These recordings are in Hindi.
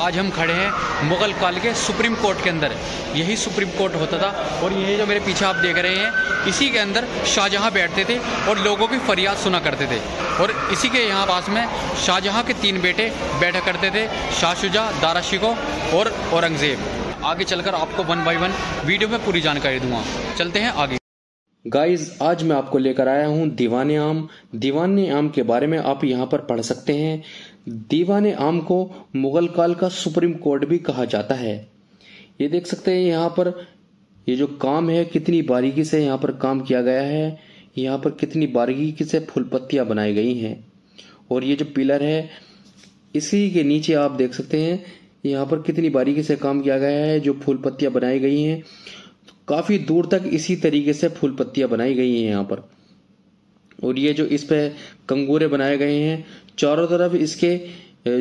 आज हम खड़े हैं मुगल काल के सुप्रीम कोर्ट के अंदर। यही सुप्रीम कोर्ट होता था और यही जो मेरे पीछे आप देख रहे हैं, इसी के अंदर शाहजहां बैठते थे और लोगों की फरियाद सुना करते थे। और इसी के यहाँ पास में शाहजहां के तीन बेटे बैठा करते थे शाह शुजा दारा शिको और औरंगज़ेब। आगे चलकर आपको वन बाई वन वीडियो में पूरी जानकारी दूँगा। चलते हैं आगे। गाइज़ आज मैं आपको लेकर आया हूँ दीवाने आम। दीवाने आम के बारे में आप यहाँ पर पढ़ सकते हैं। दीवाने आम को मुगल काल का सुप्रीम कोर्ट भी कहा जाता है। ये देख सकते हैं यहाँ पर ये जो काम है, कितनी बारीकी से यहाँ पर काम किया गया है। यहाँ पर कितनी बारीकी से फूल पत्तियाँ बनाई गई हैं। और ये जो पिलर है, इसी के नीचे आप देख सकते हैं, यहाँ पर कितनी बारीकी से काम किया गया है, जो फूल पत्तियाँ बनाई गई हैं। काफ़ी दूर तक इसी तरीके से फूल पत्तियाँ बनाई गई हैं यहाँ पर। और ये जो इस पे कंगूरे बनाए गए हैं, चारों तरफ़ इसके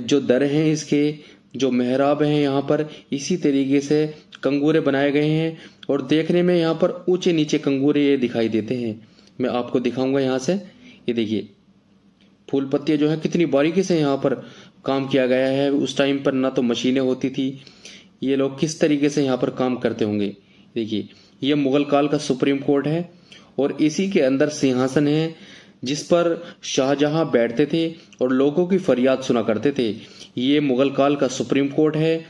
जो दर हैं, इसके जो मेहराब हैं, यहाँ पर इसी तरीके से कंगूरे बनाए गए हैं और देखने में यहाँ पर ऊँचे नीचे कंगूरे ये दिखाई देते हैं। मैं आपको दिखाऊँगा यहाँ से। ये देखिए, फूल पत्तियाँ जो है, कितनी बारीकी से यहाँ पर काम किया गया है। उस टाइम पर ना तो मशीनें होती थी। ये लोग किस तरीके से यहाँ पर काम करते होंगे? देखिए, ये मुगल काल का सुप्रीम कोर्ट है और इसी के अंदर सिंहासन है। जिस पर शाहजहां बैठते थे और लोगों की फरियाद सुना करते थे। ये मुगल काल का सुप्रीम कोर्ट है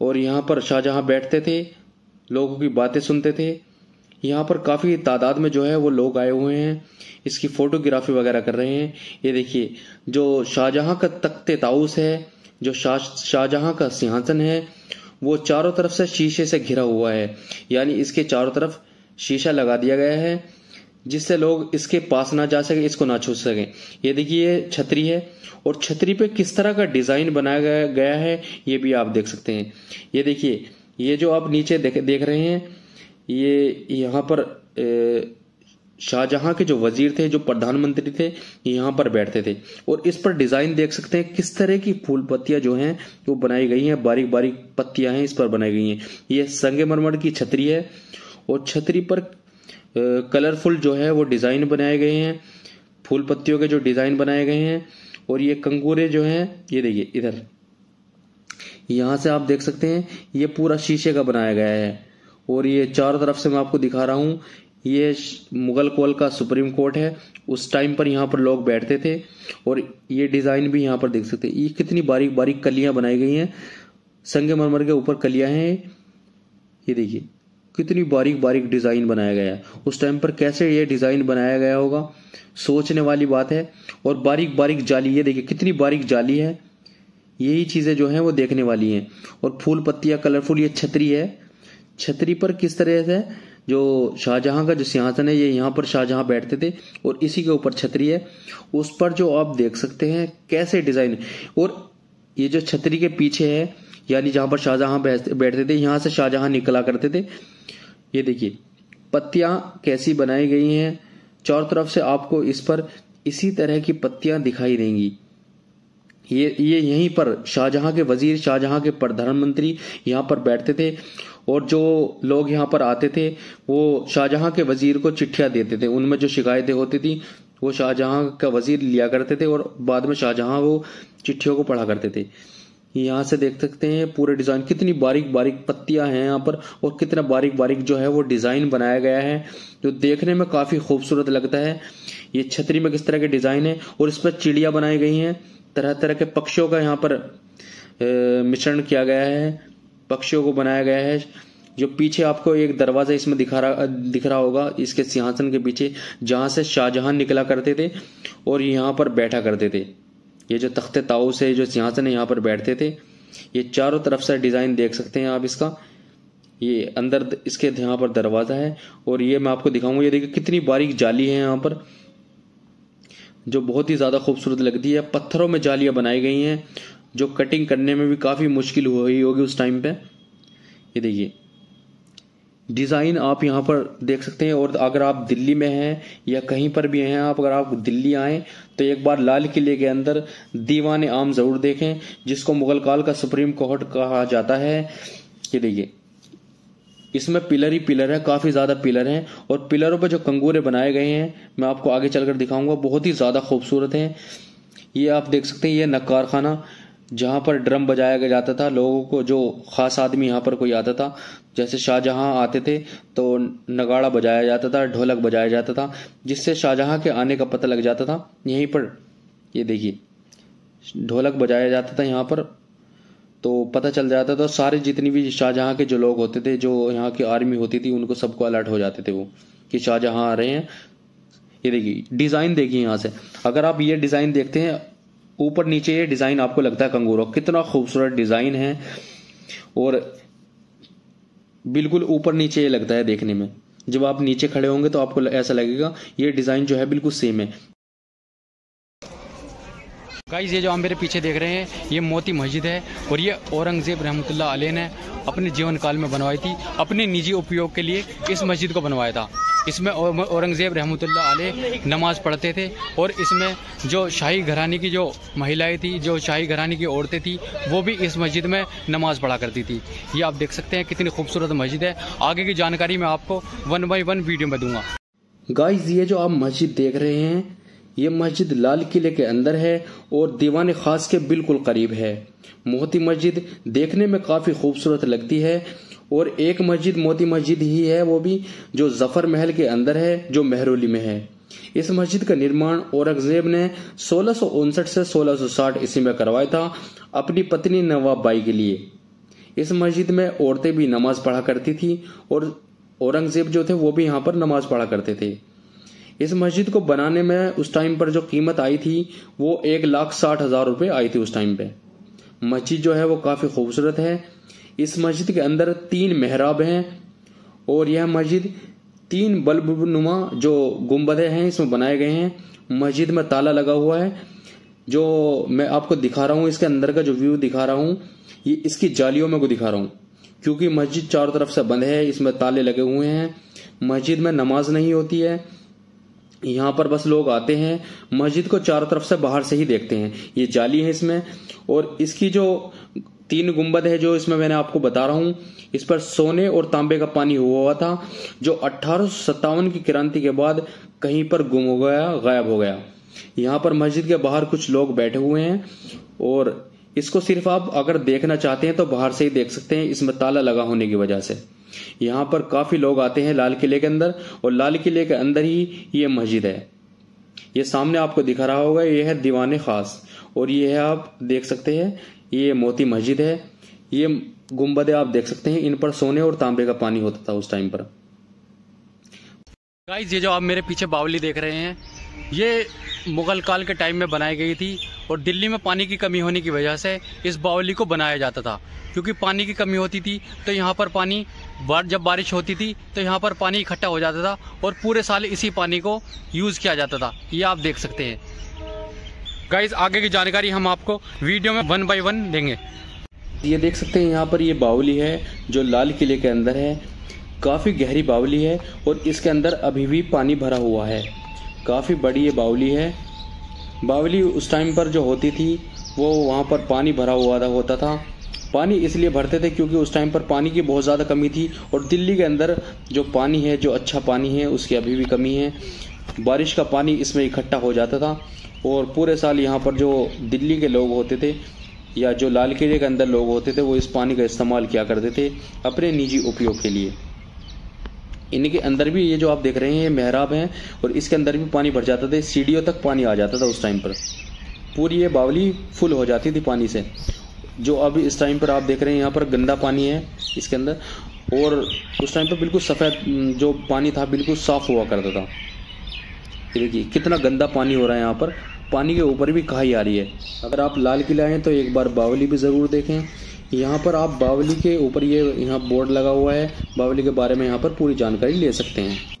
और यहाँ पर शाहजहां बैठते थे, लोगों की बातें सुनते थे। यहाँ पर काफ़ी तादाद में जो है वो लोग आए हुए हैं, इसकी फोटोग्राफी वगैरह कर रहे हैं। ये देखिए, जो शाहजहां का तख्ते ताउस है, जो शाह, शाहजहां का सिंहासन है, वो चारों तरफ़ से शीशे से घिरा हुआ है। यानी इसके चारों तरफ़ शीशा लगा दिया गया है। जिससे लोग इसके पास ना जा सके, इसको ना छू सके। ये देखिए, ये छतरी है। और छतरी पे किस तरह का डिज़ाइन बनाया गया है, ये भी आप देख सकते हैं। ये देखिए, ये जो आप नीचे देख देख रहे हैं, ये यहाँ पर शाहजहां के जो वज़ीर थे, जो प्रधानमंत्री थे, यहाँ पर बैठते थे। और इस पर डिज़ाइन देख सकते हैं, किस तरह की फूल पत्तियाँ जो हैं, वो बनाई गई हैं बारीक बारीक पत्तियाँ हैं, इस पर बनाई गई हैं। ये संगे मरमर की छतरी है, और छतरी पर कलरफुल जो है वो डिज़ाइन बनाए गए हैं, फूल पत्तियों के जो डिज़ाइन बनाए गए हैं, और ये कंगूरे जो हैं, ये देखिए, इधर। यहाँ से आप देख सकते हैं, ये पूरा शीशे का बनाया गया है। और ये चारों तरफ़ से मैं आपको दिखा रहा हूँ, ये मुगल कोल का सुप्रीम कोर्ट है। उस टाइम पर यहाँ पर लोग बैठते थे, और ये डिज़ाइन भी यहाँ पर देख सकते हैं। ये कितनी बारीक बारीक कलियाँ बनाई गई हैं। संगे मरमर के ऊपर कलियाँ हैं। ये देखिए। कितनी बारीक बारीक डिज़ाइन बनाया गया है। उस टाइम पर कैसे ये डिज़ाइन बनाया गया होगा, सोचने वाली बात है। और बारीक बारीक जाली, ये देखिए कितनी बारीक जाली है। यही चीज़ें जो है वो देखने वाली हैं। और फूल पत्तियाँ कलरफुल ये छतरी है। छतरी पर किस तरह से? जो शाहजहां का जो सिंहासन है, ये यहाँ पर शाहजहां बैठते थे और इसी के ऊपर छतरी है। उस पर जो आप देख सकते हैं कैसे डिज़ाइन। और ये जो छतरी के पीछे है यानी जहाँ पर शाहजहां बैठते थे, यहाँ से शाहजहां निकला करते थे। ये देखिए, पत्तियाँ कैसी बनाई गई हैं, चारों तरफ़ से आपको इस पर इसी तरह की पत्तियाँ दिखाई देंगी। ये ये यहीं पर शाहजहां के वज़ीर, शाहजहां के प्रधानमंत्री यहाँ पर बैठते थे और जो लोग यहाँ पर आते थे, वो शाहजहां के वज़ीर को चिट्ठियाँ देते थे। उनमें जो शिकायतें होती थी, वो शाहजहां का वज़ीर लिया करते थे और बाद में शाहजहां वो चिट्ठियों को पढ़ा करते थे। यहाँ से देख सकते हैं पूरे डिज़ाइन, कितनी बारीक बारीक पत्तियाँ हैं यहाँ पर और कितना बारीक बारीक जो है वो डिज़ाइन बनाया गया है, जो देखने में काफ़ी खूबसूरत लगता है। ये छतरी में किस तरह के डिज़ाइन है और इस पर चिड़िया बनाई गई हैं तरह तरह के पक्षियों का यहाँ पर मिश्रण किया गया है, पक्षियों को बनाया गया है। जो पीछे आपको एक दरवाज़ा इसमें दिखा रहा, दिख रहा होगा, इसके सिंहासन के पीछे, जहाँ से शाहजहां निकला करते थे और यहाँ पर बैठा करते थे। ये जो तख्ते ताऊ से जो सिंहासन है, यहाँ पर बैठते थे। ये चारों तरफ़ से डिज़ाइन देख सकते हैं आप इसका। ये अंदर इसके यहाँ पर दरवाज़ा है। और ये मैं आपको दिखाऊँगा, ये देखिए कितनी बारीक जाली है यहाँ पर, जो बहुत ही ज़्यादा खूबसूरत लगती है। पत्थरों में जालियाँ बनाई गई हैं, जो कटिंग करने में भी काफ़ी मुश्किल हुई होगी उस टाइम पे। ये देखिए डिज़ाइन आप यहाँ पर देख सकते हैं, और अगर आप दिल्ली में हैं या कहीं पर भी हैं, आप अगर आप दिल्ली आए तो एक बार लाल किले के अंदर दीवान आम ज़रूर देखें, जिसको मुगल काल का सुप्रीम कोर्ट कहा जाता है। ये देखिए, इसमें पिलर ही पिलर है, काफ़ी ज़्यादा पिलर हैं, और पिलरों पर जो कंगूरे बनाए गए हैं, मैं आपको आगे चलकर दिखाऊँगा, बहुत ही ज़्यादा खूबसूरत है। ये आप देख सकते हैं, ये नक्कार खाना जहाँ पर ड्रम बजाया गया जाता था, लोगों को जो खास आदमी यहाँ पर कोई आता था, जैसे शाहजहाँ आते थे तो नगाड़ा बजाया जाता था, ढोलक बजाया जाता था, जिससे शाहजहाँ के आने का पता लग जाता था। यहीं पर, ये देखिए, ढोलक बजाया जाता था यहाँ पर तो पता चल जाता था, सारे जितनी भी शाहजहाँ के जो लोग होते थे, जो यहाँ की आर्मी होती थी, उनको सबको अलर्ट हो जाते थे वो, कि शाहजहाँ आ रहे हैं। ये देखिए, डिज़ाइन देखिए यहाँ से। अगर आप ये डिज़ाइन देखते हैं ऊपर नीचे ये डिज़ाइन आपको लगता है कंगूरो कितना खूबसूरत डिज़ाइन है, और बिल्कुल ऊपर नीचे ये लगता है देखने में। जब आप नीचे खड़े होंगे तो आपको ऐसा लगेगा, ये डिज़ाइन जो है बिल्कुल सेम है। गाइज़ ये जो आप मेरे पीछे देख रहे हैं, ये मोती मस्जिद है, और ये औरंगज़ेब रहमतुल्लाह अलैह ने अपने जीवन काल में बनवाई थी, अपने निजी उपयोग के लिए इस मस्जिद को बनवाया था। इसमें औरंगज़ेब रहमतुल्लाह अलैह नमाज़ पढ़ते थे और इसमें जो शाही घराने की जो महिलाएँ थी, जो शाही घराने की औरतें थी, वो भी इस मस्जिद में नमाज़ पढ़ा करती थी। ये आप देख सकते हैं कितनी खूबसूरत मस्जिद है। आगे की जानकारी मैं आपको वन बाई वन वीडियो में दूँगा। गाइस, ये जो आप मस्जिद देख रहे हैं ये मस्जिद लाल किले के अंदर है और दीवान खास के बिल्कुल करीब है। मोती मस्जिद देखने में काफ़ी खूबसूरत लगती है और एक मस्जिद मोती मस्जिद ही है, वो भी जो ज़फ़र महल के अंदर है, जो मेहरोली में है। इस मस्जिद का निर्माण औरंगज़ेब ने सोलह से 1660 ईस्वी में करवाया था अपनी पत्नी नवाब बाई के लिए। इस मस्जिद में औरतें भी नमाज़ पढ़ा करती थी और औरंगज़ेब जो थे वो भी यहाँ पर नमाज़ पढ़ा करते थे। इस मस्जिद को बनाने में उस टाइम पर जो कीमत आई थी, वो एक लाख साठ हज़ार रुपए आई थी उस टाइम पे। मस्जिद जो है, वो काफ़ी खूबसूरत है। इस मस्जिद के अंदर तीन मेहराब हैं और यह मस्जिद तीन बल्ब नुमा जो गुम्बदे हैं, इसमें बनाए गए हैं। मस्जिद में ताला लगा हुआ है, जो मैं आपको दिखा रहा हूँ, इसके अंदर का जो व्यू दिखा रहा हूँ, ये इसकी जालियों में को दिखा रहा हूँ। क्योंकि मस्जिद चारों तरफ़ से बंद है, इसमें ताले लगे हुए हैं। मस्जिद में नमाज़ नहीं होती है यहाँ पर बस लोग आते हैं, मस्जिद को चारों तरफ़ से बाहर से ही देखते हैं। ये जाली है इसमें, और इसकी जो तीन गुंबद है जो इसमें मैंने आपको बता रहा हूँ, इस पर सोने और तांबे का पानी हुआ हुआ था, जो अठारह की क्रांति के बाद कहीं पर गुम हो गया, गायब हो गया। यहाँ पर मस्जिद के बाहर कुछ लोग बैठे हुए हैं, और इसको सिर्फ़ आप अगर देखना चाहते हैं तो बाहर से ही देख सकते हैं, इसमें ताला लगा होने की वजह से। यहाँ पर काफ़ी लोग आते हैं लाल किले के अंदर, और लाल किले के अंदर ही ये मस्जिद है। ये सामने आपको दिखा रहा होगा, ये है दीवाने खास, और ये है आप देख सकते हैं, ये मोती मस्जिद है। ये गुम्बदे आप देख सकते हैं, इन पर सोने और तांबे का पानी होता था उस टाइम पर। गाइस ये जो आप मेरे पीछे बावली देख रहे हैं ये मुगल काल के टाइम में बनाई गई थी और दिल्ली में पानी की कमी होने की वजह से इस बावली को बनाया जाता था। क्योंकि पानी की कमी होती थी तो यहाँ पर पानी जब बारिश होती थी तो यहाँ पर पानी इकट्ठा हो जाता था और पूरे साल इसी पानी को यूज़ किया जाता था। ये आप देख सकते हैं। गाइज़ आगे की जानकारी हम आपको वीडियो में वन बाई वन देंगे। ये देख सकते हैं, यहाँ पर ये बावली है, जो लाल किले के अंदर है। काफ़ी गहरी बावली है और इसके अंदर अभी भी पानी भरा हुआ है। काफ़ी बड़ी ये बावली है। बावली उस टाइम पर जो होती थी, वो वहाँ पर पानी भरा हुआ था, होता था। पानी इसलिए भरते थे क्योंकि उस टाइम पर पानी की बहुत ज़्यादा कमी थी और दिल्ली के अंदर जो पानी है, जो अच्छा पानी है, उसकी अभी भी कमी है। बारिश का पानी इसमें इकट्ठा हो जाता था और पूरे साल यहाँ पर जो दिल्ली के लोग होते थे या जो लाल किले के अंदर लोग होते थे, वो इस पानी का इस्तेमाल किया करते थे अपने निजी उपयोग के लिए। इनके अंदर भी ये जो आप देख रहे हैं, ये मेहराब हैं और इसके अंदर भी पानी भर जाता था सीढ़ियों तक पानी आ जाता था उस टाइम पर। पूरी ये बावली फुल हो जाती थी पानी से। जो अभी इस टाइम पर आप देख रहे हैं, यहाँ पर गंदा पानी है इसके अंदर और उस टाइम पर बिल्कुल सफ़ेद, जो पानी था बिल्कुल साफ़ हुआ करता था। देखिए, कितना गंदा पानी हो रहा है यहाँ पर। पानी के ऊपर भी कहाई आ रही है। अगर आप लाल किला आए तो एक बार बावली भी ज़रूर देखें। यहाँ पर आप बावली के ऊपर ये यहाँ बोर्ड लगा हुआ है। बावली के बारे में यहाँ पर पूरी जानकारी ले सकते हैं।